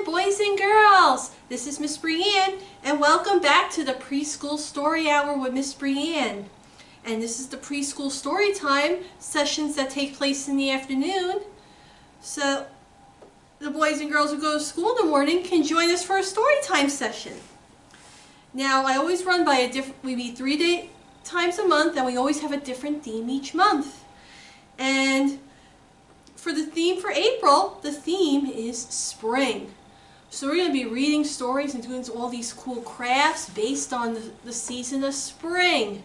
boys and girls. This is Miss Brianne, and welcome back to the Preschool Story Hour with Miss Brianne. And this is the preschool story time sessions that take place in the afternoon. So the boys and girls who go to school in the morning can join us for a story time session. Now, I always run by a different, we meet three day, times a month, and we always have a different theme each month. And for the theme for April, the theme is spring. So we're going to be reading stories and doing all these cool crafts based on the, the season of spring.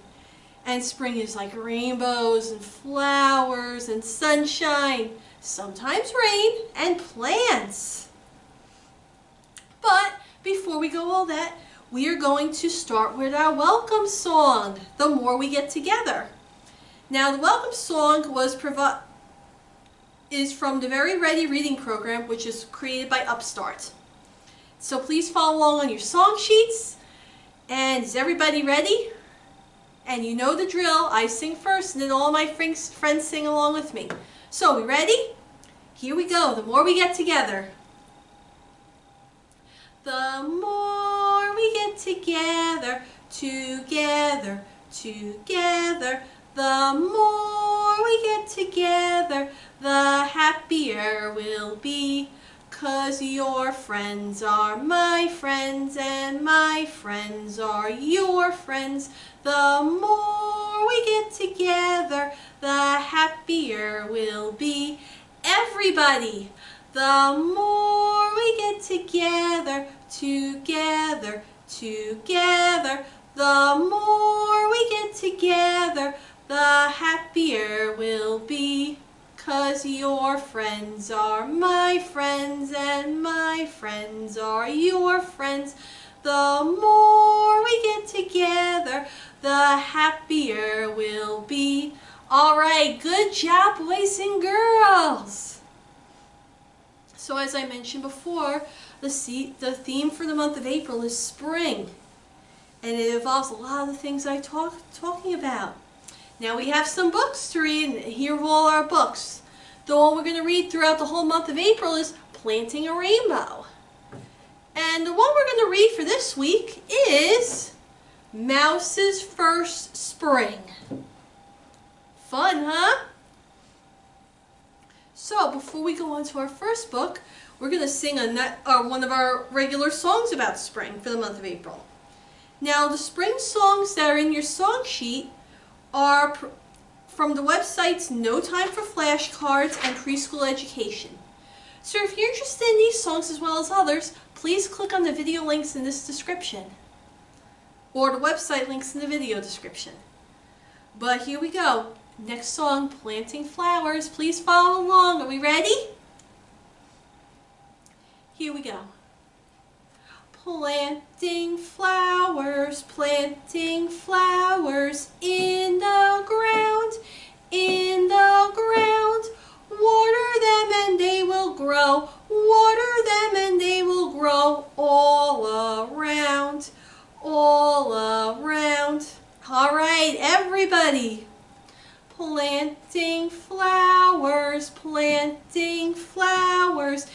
And spring is like rainbows and flowers and sunshine, sometimes rain and plants. But before we go all that, we are going to start with our welcome song, The More We Get Together. Now the welcome song was is from the Very Ready reading program, which is created by Upstart. So please follow along on your song sheets. And is everybody ready? And you know the drill. I sing first, and then all my friends, friends sing along with me. So, we ready? Here we go. The more we get together. The more we get together, together, together, the more we get together, the happier we'll be. Cause your friends are my friends and my friends are your friends. The more we get together, the happier we'll be. Everybody, the more we get together, together, together, the more we get together, the happier we'll be. Cause your friends are my friends and my friends are your friends. The more we get together, the happier we'll be. All right, good job, boys and girls. So as I mentioned before, the, the theme for the month of April is spring. And it involves a lot of the things I talk talking about. Now we have some books to read, and here are all our books. The one we're going to read throughout the whole month of April is Planting a Rainbow. And the one we're going to read for this week is Mouse's First Spring. Fun, huh? So, before we go on to our first book, we're going to sing a uh, one of our regular songs about spring for the month of April. Now, the spring songs that are in your song sheet are from the websites No Time for Flashcards and Preschool Education. So if you're interested in these songs as well as others, please click on the video links in this description or the website links in the video description. But here we go. Next song, Planting Flowers. Please follow along. Are we ready? Here we go. Planting flowers, planting flowers in the ground, in the ground. Water them and they will grow, water them and they will grow all around, all around. All right, everybody. Planting flowers, planting flowers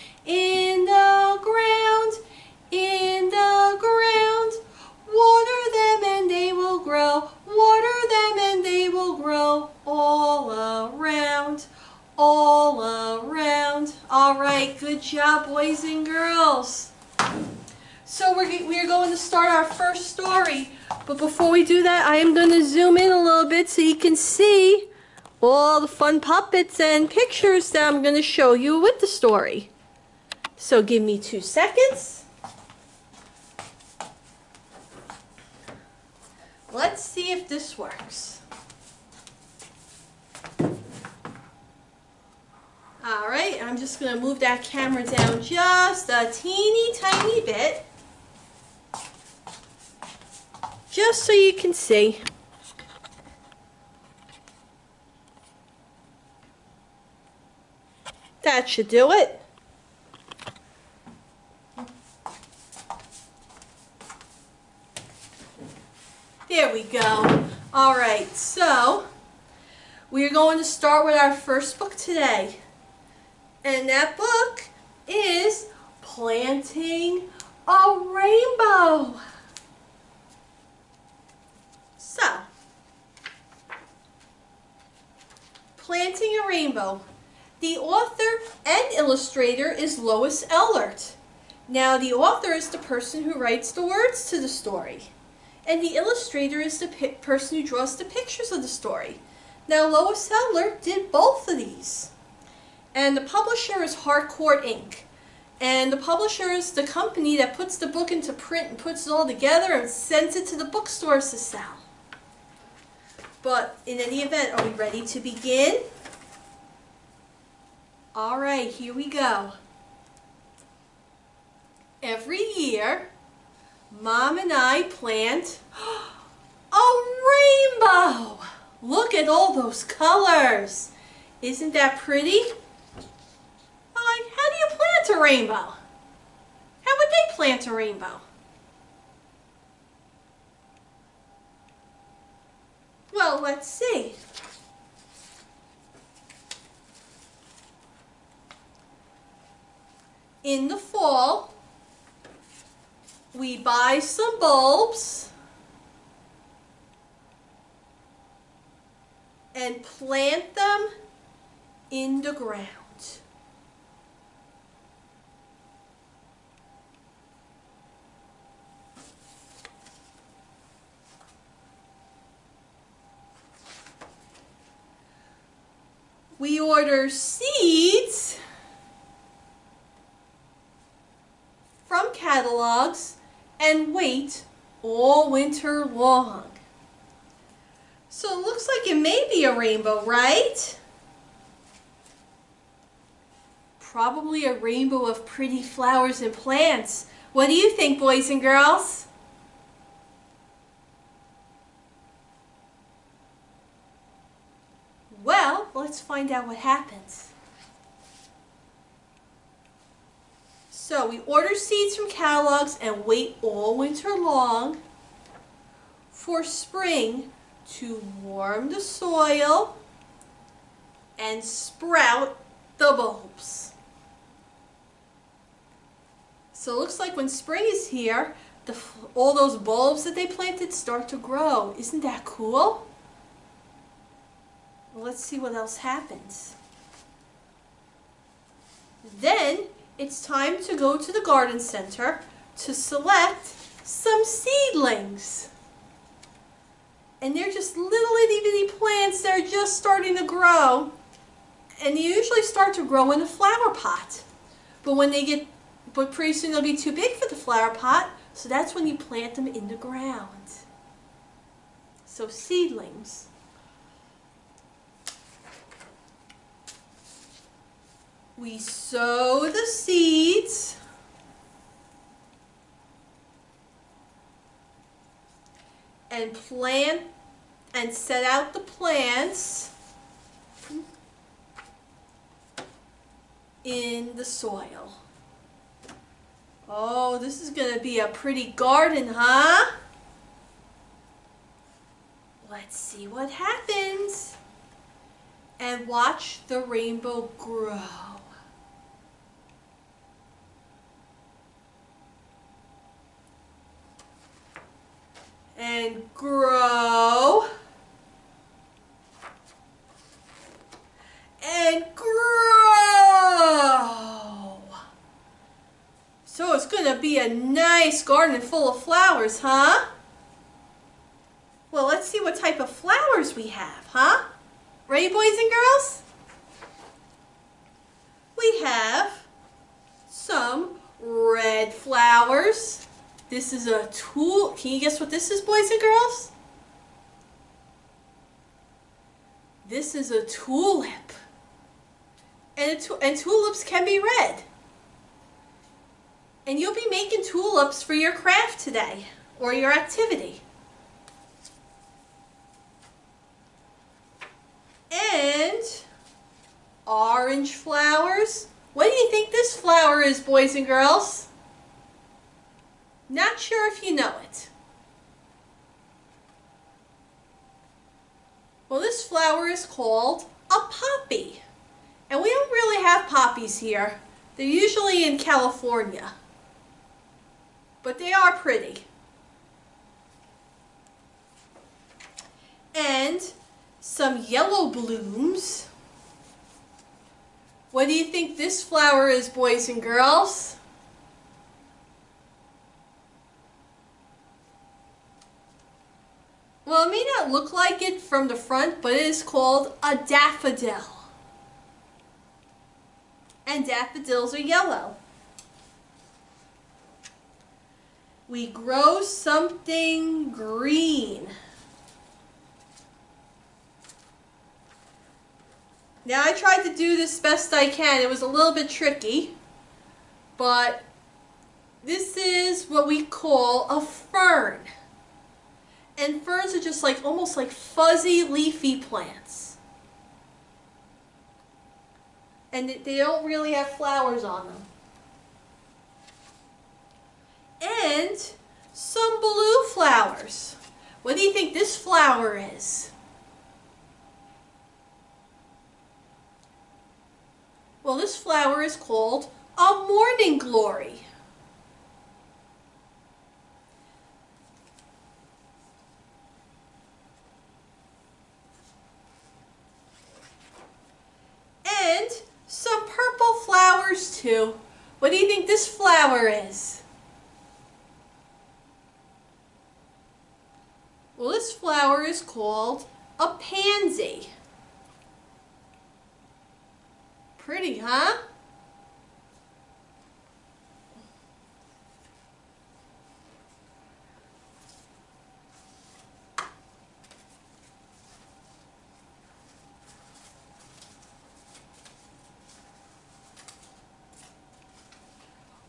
job, boys and girls. So we're, we're going to start our first story. But before we do that, I am going to zoom in a little bit so you can see all the fun puppets and pictures that I'm going to show you with the story. So give me two seconds. Let's see if this works. Alright, I'm just going to move that camera down just a teeny tiny bit. Just so you can see. That should do it. There we go. All right, so we're going to start with our first book today. And that book is planting a rainbow. So, planting a rainbow. The author and illustrator is Lois Ehlert. Now, the author is the person who writes the words to the story, and the illustrator is the person who draws the pictures of the story. Now, Lois Ehlert did both of these. And the publisher is Harcourt Inc. And the publisher is the company that puts the book into print and puts it all together and sends it to the bookstores to sell. But in any event, are we ready to begin? All right, here we go. Every year, Mom and I plant a rainbow. Look at all those colors. Isn't that pretty? How do you plant a rainbow? How would they plant a rainbow? Well, let's see. In the fall, we buy some bulbs and plant them in the ground. We order seeds from catalogs and wait all winter long. So it looks like it may be a rainbow, right? Probably a rainbow of pretty flowers and plants. What do you think, boys and girls? Well, let's find out what happens. So we order seeds from catalogs and wait all winter long for spring to warm the soil and sprout the bulbs. So it looks like when spring is here, the, all those bulbs that they planted start to grow. Isn't that cool? Let's see what else happens. Then it's time to go to the garden center to select some seedlings. And they're just little itty bitty plants that are just starting to grow. And they usually start to grow in a flower pot. But when they get, but pretty soon they'll be too big for the flower pot, so that's when you plant them in the ground. So seedlings. We sow the seeds. And plant and set out the plants in the soil. Oh, this is going to be a pretty garden, huh? Let's see what happens. And watch the rainbow grow. And grow and grow. So it's going to be a nice garden full of flowers, huh? Well, let's see what type of flowers we have, huh? Ready, boys and girls? We have some red flowers. This is a tool. Can you guess what this is, boys and girls? This is a tulip. And, tu and tulips can be red. And you'll be making tulips for your craft today or your activity. And orange flowers. What do you think this flower is, boys and girls? Not sure if you know it. Well, this flower is called a poppy. And we don't really have poppies here. They're usually in California. But they are pretty. And some yellow blooms. What do you think this flower is, boys and girls? Well, it may not look like it from the front, but it is called a daffodil. And daffodils are yellow. We grow something green. Now I tried to do this best I can. It was a little bit tricky, but this is what we call a fern. And ferns are just like almost like fuzzy leafy plants. And they don't really have flowers on them. And some blue flowers. What do you think this flower is? Well, this flower is called a morning glory. And some purple too. What do you think this flower is? Well, this flower is called a pansy. Pretty, huh?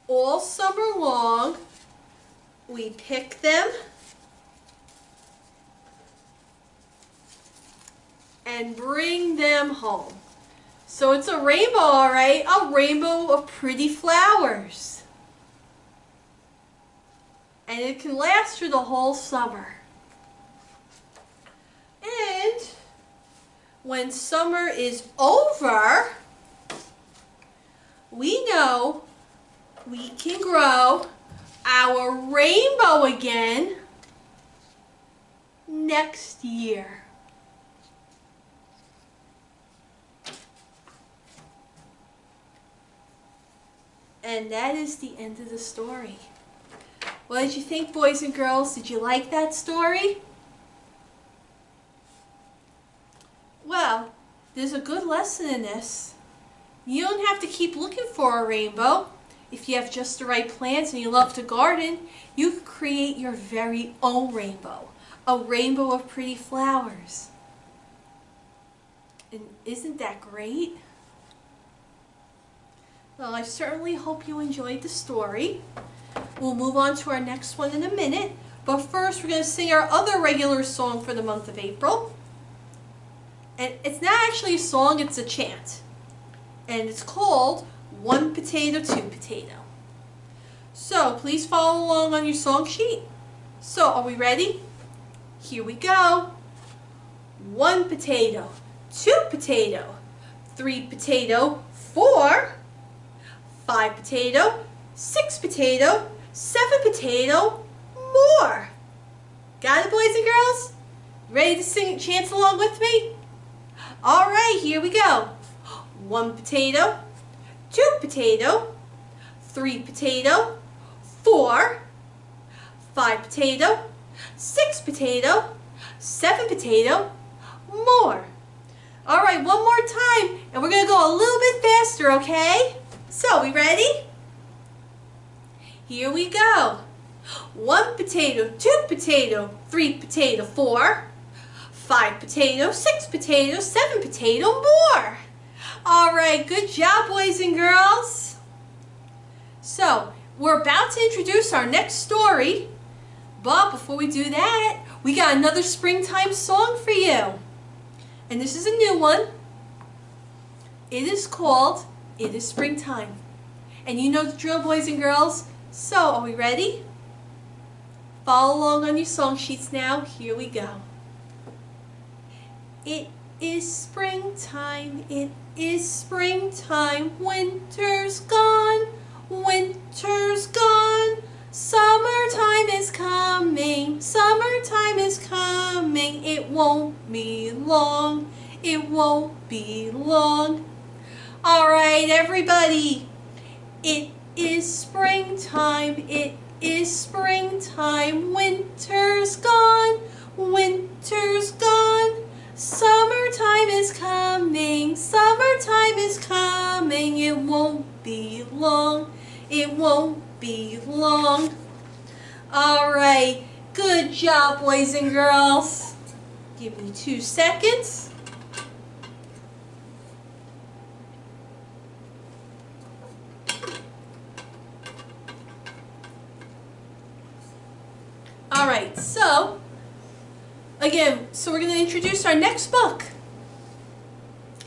All summer long, we pick them and bring them home. So it's a rainbow, all right? A rainbow of pretty flowers. And it can last through the whole summer. And when summer is over, we know we can grow our rainbow again next year. And that is the end of the story. What did you think, boys and girls? Did you like that story? Well, there's a good lesson in this. You don't have to keep looking for a rainbow. If you have just the right plants and you love to garden, you can create your very own rainbow. A rainbow of pretty flowers. And isn't that great? Well, I certainly hope you enjoyed the story. We'll move on to our next one in a minute. But first, we're going to sing our other regular song for the month of April. And it's not actually a song, it's a chant. And it's called One Potato, Two Potato. So, please follow along on your song sheet. So, are we ready? Here we go. One potato, two potato, three potato, four, five potato, six potato, seven potato, more. Got it, boys and girls? Ready to sing, chant along with me? All right, here we go. One potato, two potato, three potato, four, five potato, six potato, seven potato, more. All right, one more time, and we're going to go a little bit faster, okay? So, we ready? Here we go. One potato, two potato, three potato, four, five potato, six potato, seven potato, more. All right, good job, boys and girls. So, we're about to introduce our next story, but before we do that, we got another springtime song for you. And this is a new one. It is called it is springtime. And you know the drill, boys and girls. So, are we ready? Follow along on your song sheets now. Here we go. It is springtime, it is springtime. Winter's gone, winter's gone. Summertime is coming, summertime is coming. It won't be long, it won't be long. All right, everybody. It is springtime, it is springtime. Winter's gone, winter's gone. Summertime is coming, summertime is coming. It won't be long, it won't be long. All right, good job, boys and girls. Give me two seconds. All right, so again, so we're going to introduce our next book.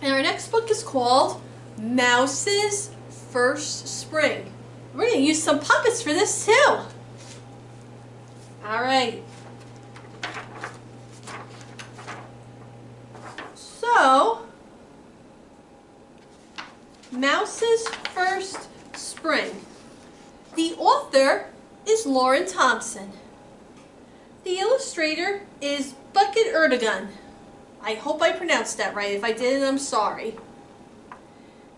And our next book is called Mouse's First Spring. We're going to use some puppets for this too. All right. So, Mouse's First Spring. The author is Lauren Thompson. The illustrator is Buket Erdogan. I hope I pronounced that right. If I didn't, I'm sorry.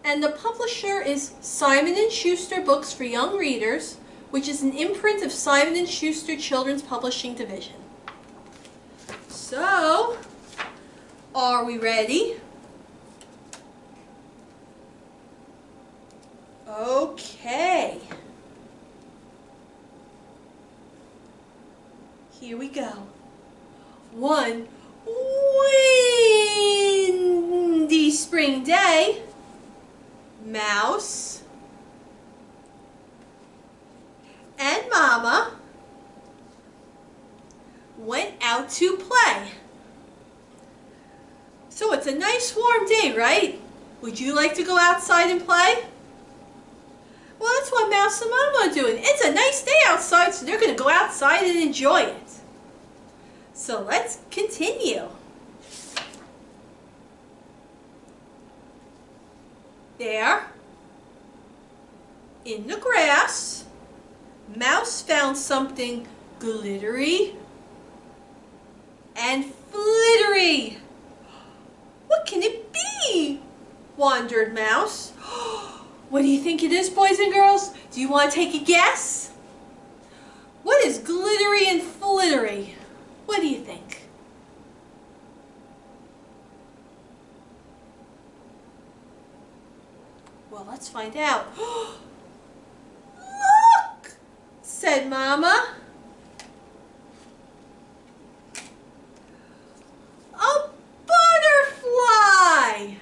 And the publisher is Simon & Schuster Books for Young Readers, which is an imprint of Simon & Schuster Children's Publishing Division. So, are we ready? Okay. Here we go. One windy spring day, Mouse and Mama went out to play. So it's a nice warm day, right? Would you like to go outside and play? Well, that's what Mouse and Mama are doing. It's a nice day outside, so they're going to go outside and enjoy it. So let's continue. There, in the grass, Mouse found something glittery and flittery. What can it be? wondered Mouse. What do you think it is, boys and girls? Do you want to take a guess? What is glittery and flittery? What do you think? Well, let's find out. Look, said Mama. A butterfly.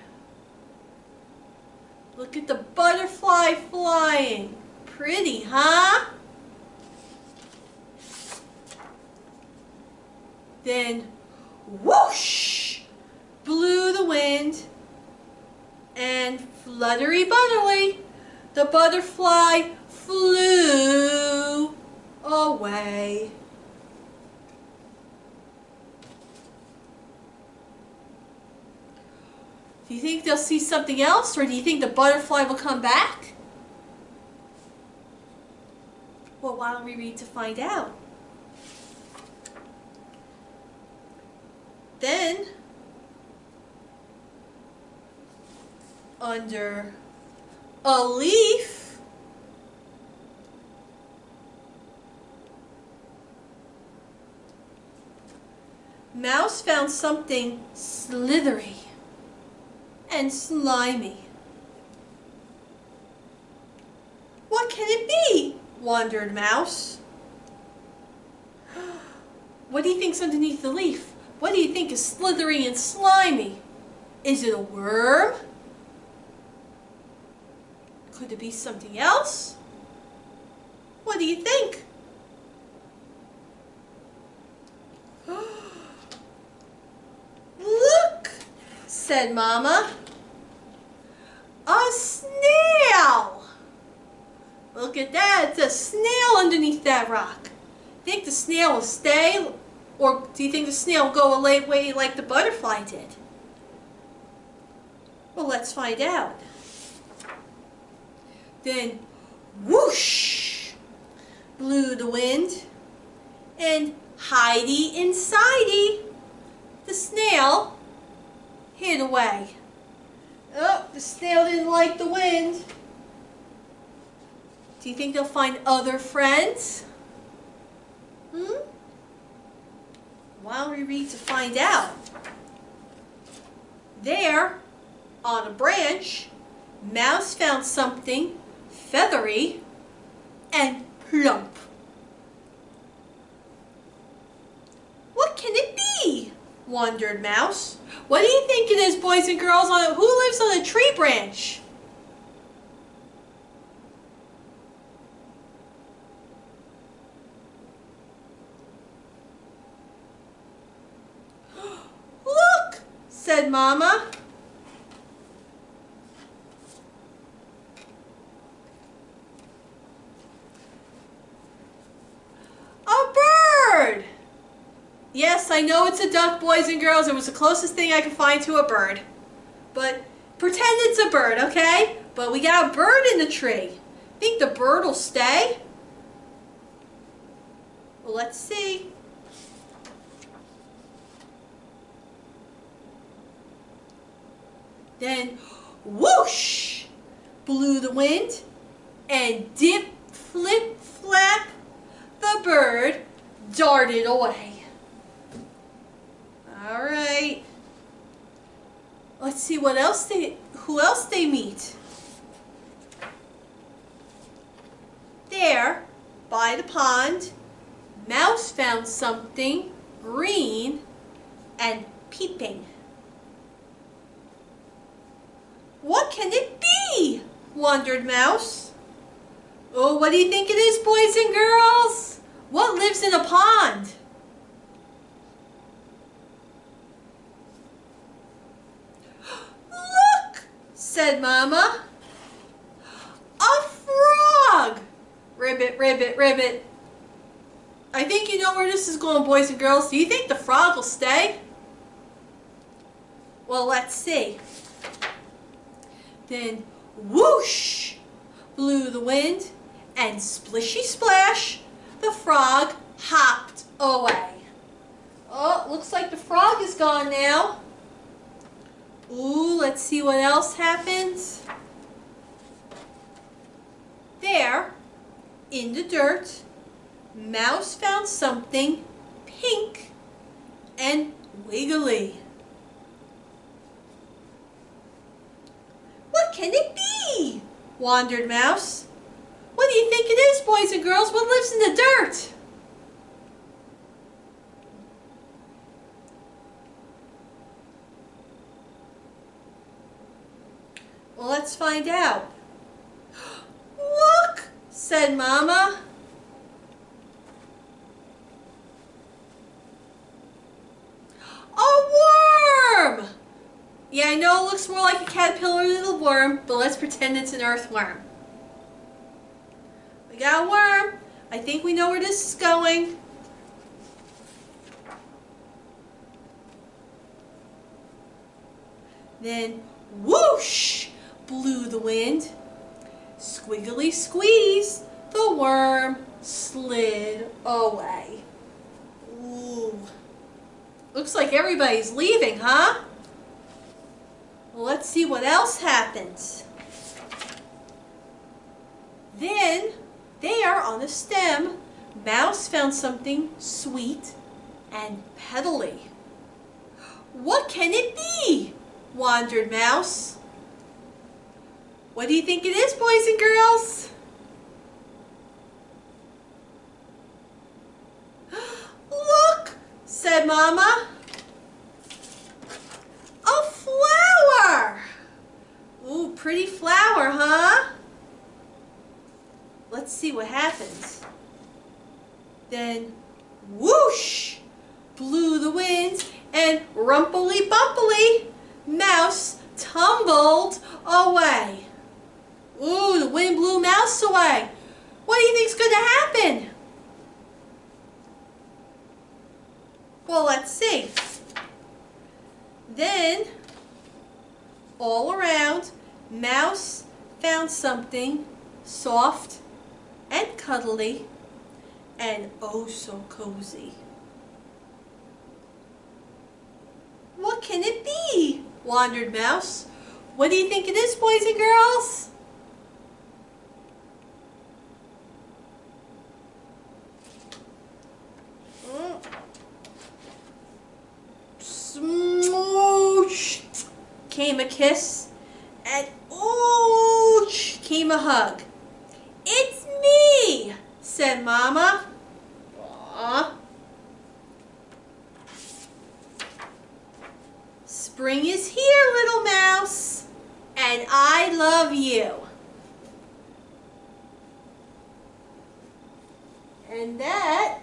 Look at the butterfly flying. Pretty, huh? Then whoosh blew the wind and fluttery butterly the butterfly flew away. Do you think they'll see something else or do you think the butterfly will come back? Well, why don't we read to find out? Then, under a leaf, Mouse found something slithery and slimy. What can it be? wondered Mouse. What do you think's underneath the leaf? What do you think is slithery and slimy? Is it a worm? Could it be something else? What do you think? Look, said Mama. A snail! Look at that, it's a snail underneath that rock. Think the snail will stay or do you think the snail will go away like the butterfly did? Well, let's find out. Then whoosh blew the wind and Heidi and Sidey, the snail, hid away. Oh, the snail didn't like the wind. Do you think they'll find other friends? Hmm? Don't we read to find out? There, on a branch, Mouse found something feathery and plump. What can it be? wondered Mouse. What do you think it is, boys and girls? On Who lives on a tree branch? Look, said Mama. Yes, I know it's a duck, boys and girls. It was the closest thing I could find to a bird. But pretend it's a bird, okay? But we got a bird in the tree. Think the bird will stay? Well, let's see. Then, whoosh, blew the wind, and dip, flip, flap, the bird darted away. All right. Let's see what else they, who else they meet. There, by the pond, Mouse found something green and peeping. What can it be? wondered Mouse. Oh, what do you think it is, boys and girls? What lives in a pond? Look, said Mama. A frog! Ribbit, ribbit, ribbit. I think you know where this is going, boys and girls. Do you think the frog will stay? Well, let's see. Then whoosh blew the wind and splishy splash, the frog hopped away. Oh, looks like the frog is gone now. Ooh, let's see what else happens. There, in the dirt, Mouse found something pink and wiggly. What can it be? Wandered Mouse. What do you think it is, boys and girls? What lives in the dirt? Well, let's find out. Look, said Mama. A! Yeah, I know it looks more like a caterpillar than a worm, but let's pretend it's an earthworm. We got a worm. I think we know where this is going. Then, whoosh! blew the wind. Squiggly squeeze, the worm slid away. Ooh. Looks like everybody's leaving, huh? Let's see what else happens. Then, there on the stem, Mouse found something sweet and petally. What can it be? Wandered Mouse. What do you think it is, boys and girls? Look, said Mama. A flower. Ooh, pretty flower, huh? Let's see what happens. Then, whoosh, blew the wind, and rumply bumpily, mouse tumbled away. Ooh, the wind blew Mouse away. What do you think's going to happen? Well, let's see. Then, all around, Mouse found something soft and cuddly and oh so cozy. What can it be? wondered Mouse. What do you think it is, boys and girls? Came a kiss, and ooch came a hug. It's me, said Mama. Aww. Spring is here, little mouse, and I love you. And that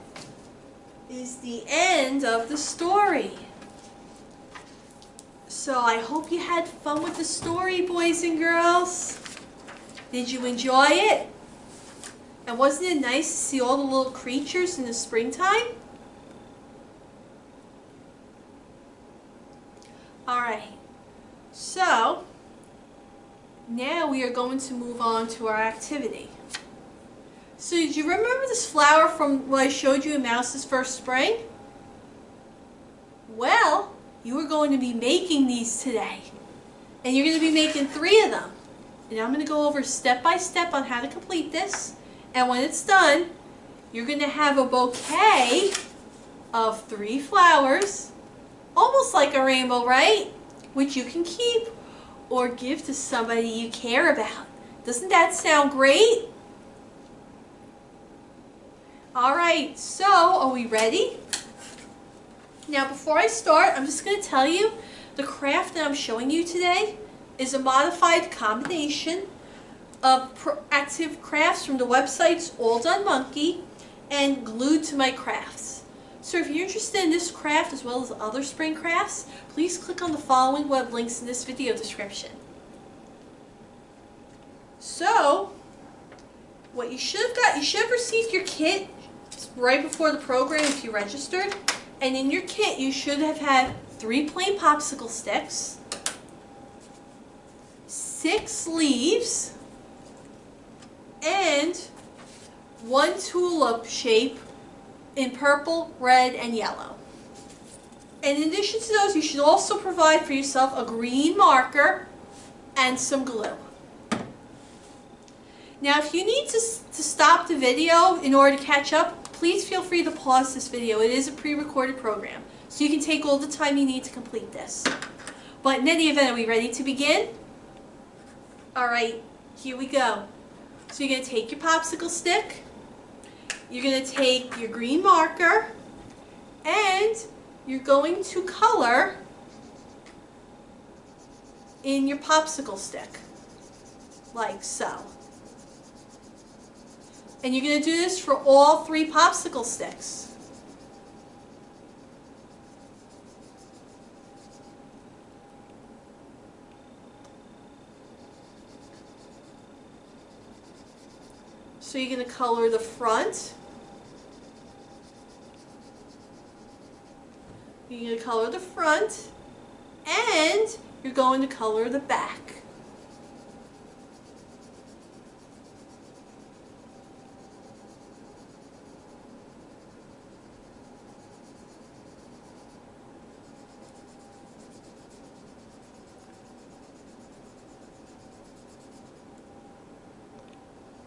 is the end of the story. So I hope you had fun with the story, boys and girls. Did you enjoy it? And wasn't it nice to see all the little creatures in the springtime? Alright, so now we are going to move on to our activity. So did you remember this flower from what I showed you in Mouse's First Spring? Well, you are going to be making these today. And you're going to be making three of them. And I'm going to go over step by step on how to complete this. And when it's done, you're going to have a bouquet of three flowers, almost like a rainbow, right? Which you can keep or give to somebody you care about. Doesn't that sound great? All right, so are we ready? Now before I start, I'm just going to tell you the craft that I'm showing you today is a modified combination of active crafts from the websites All Done Monkey and Glued to My Crafts. So if you're interested in this craft as well as other spring crafts, please click on the following web links in this video description. So, what you should have got, you should have received your kit right before the program if you registered. And in your kit, you should have had three plain popsicle sticks, six leaves, and one tulip shape in purple, red, and yellow. In addition to those, you should also provide for yourself a green marker and some glue. Now, if you need to, to stop the video in order to catch up, please feel free to pause this video. It is a pre-recorded program, so you can take all the time you need to complete this. But in any event, are we ready to begin? All right, here we go. So you're going to take your popsicle stick, you're going to take your green marker, and you're going to color in your popsicle stick, like so. And you're going to do this for all three popsicle sticks. So you're going to color the front. You're going to color the front. And you're going to color the back.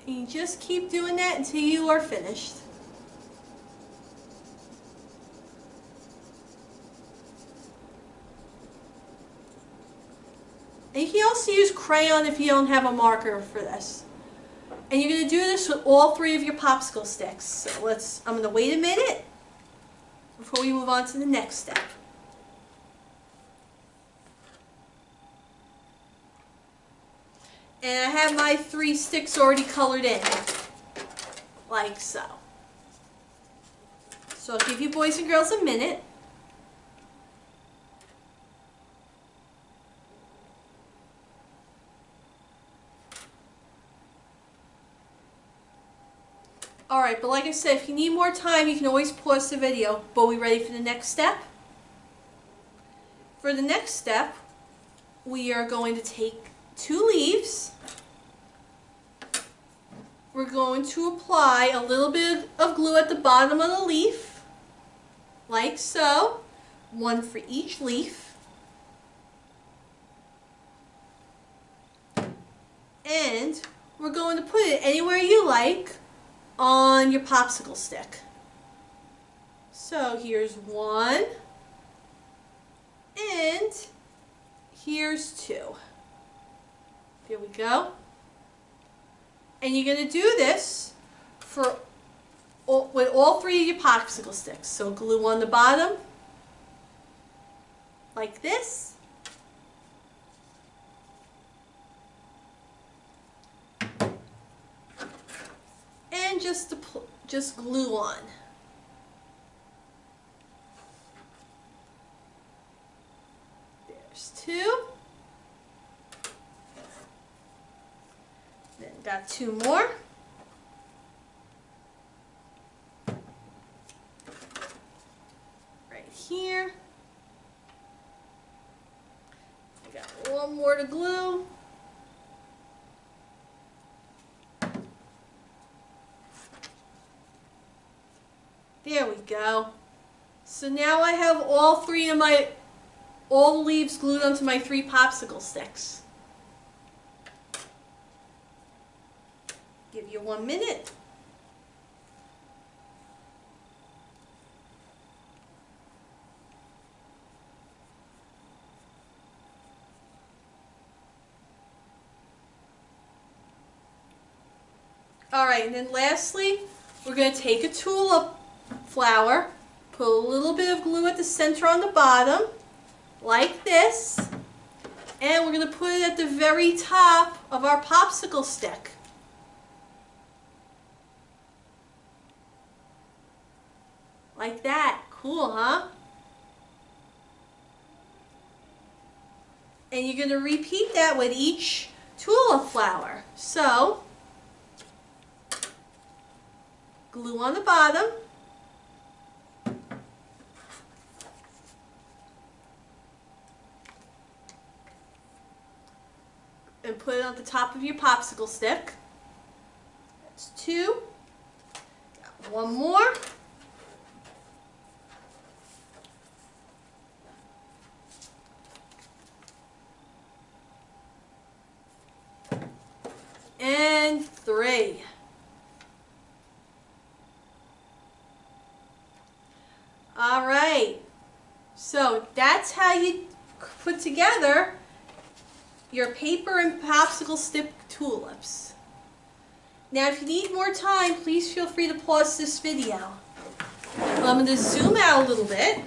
And just keep doing that until you are finished. And you can also use crayon if you don't have a marker for this. And you're going to do this with all three of your popsicle sticks. So let's, I'm going to wait a minute before we move on to the next step. And I have my three sticks already colored in, like so. So I'll give you boys and girls a minute. Alright, but like I said, if you need more time, you can always pause the video. But we ready for the next step? For the next step, we are going to take two leaves. We're going to apply a little bit of glue at the bottom of the leaf, like so, one for each leaf. And we're going to put it anywhere you like on your popsicle stick. So here's one, and here's two. Here we go. And you're going to do this for all, with all three of your popsicle sticks. So glue on the bottom, like this. And just, just glue on. There's two. Two more. Right here. I got one more to glue. There we go. So now I have all three of my, all the leaves glued onto my three popsicle sticks. Give you one minute. All right, and then lastly, we're going to take a tulip flower, put a little bit of glue at the center on the bottom, like this, and we're going to put it at the very top of our popsicle stick. Like that. Cool, huh? And you're going to repeat that with each tulip flower. So, glue on the bottom. And put it on the top of your popsicle stick. That's two. Got one more. And three. All right, so that's how you put together your paper and popsicle stick tulips. Now if you need more time, please feel free to pause this video. I'm going to zoom out a little bit.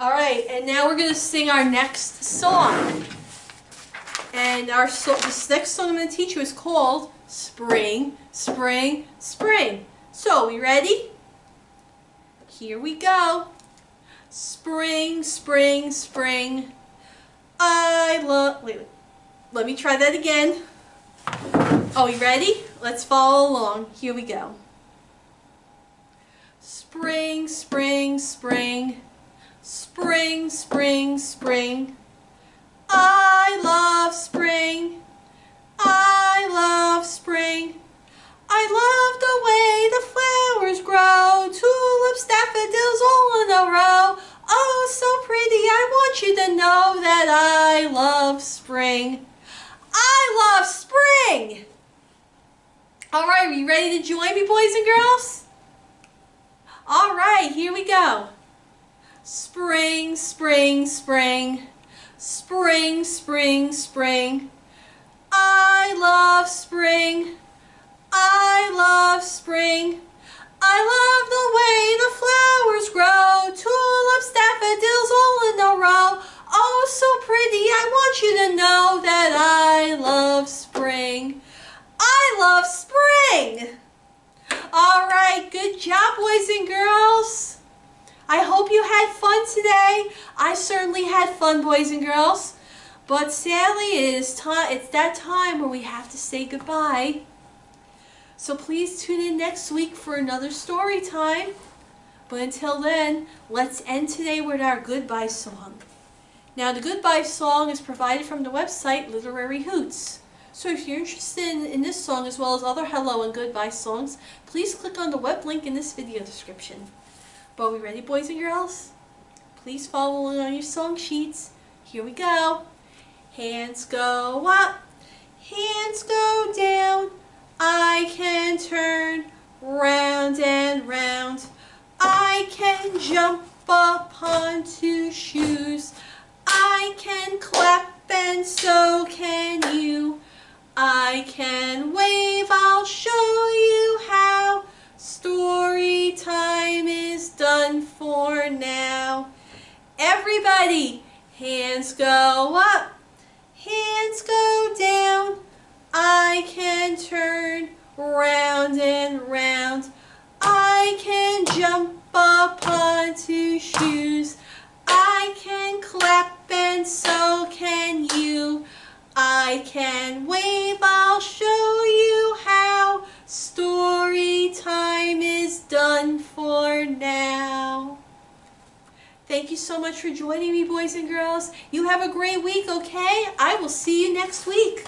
All right, and now we're going to sing our next song. And our so this next song I'm going to teach you is called Spring, Spring, Spring. So, are we ready? Here we go. Spring, spring, spring. I love, wait, wait, let me try that again. Oh, you ready? Let's follow along. Here we go. Spring, spring, spring. Spring, spring, spring. I love spring. I love spring. I love the way the flowers grow. Tulips, daffodils all in a row. Oh, so pretty. I want you to know that I love spring. I love spring. All right, are you ready to join me, boys and girls? All right, here we go. Spring, spring, spring. Spring, spring, spring. I love spring. I love spring. I love the way the flowers grow. Tulips, daffodils all in a row. Oh, so pretty. I want you to know that I love spring. I love spring. All right, good job, boys and girls. I hope you had fun today. I certainly had fun, boys and girls. But sadly, it is time, it's that time where we have to say goodbye. So please tune in next week for another story time. But until then, let's end today with our goodbye song. Now, the goodbye song is provided from the website Literary Hoots. So if you're interested in, in, this song as well as other hello and goodbye songs, please click on the web link in this video description. But we ready, boys and girls? Please follow along on your song sheets. Here we go. Hands go up, hands go down. I can turn round and round. I can jump upon two shoes. I can clap and so can you. I can wave, I'll show you how. Story time is done for now. Everybody, hands go up, hands go down. I can turn round and round. I can jump up onto shoes. I can clap and so can you. I can wave, I'll show Thank you so much for joining me, boys and girls. You have a great week, okay? I will see you next week.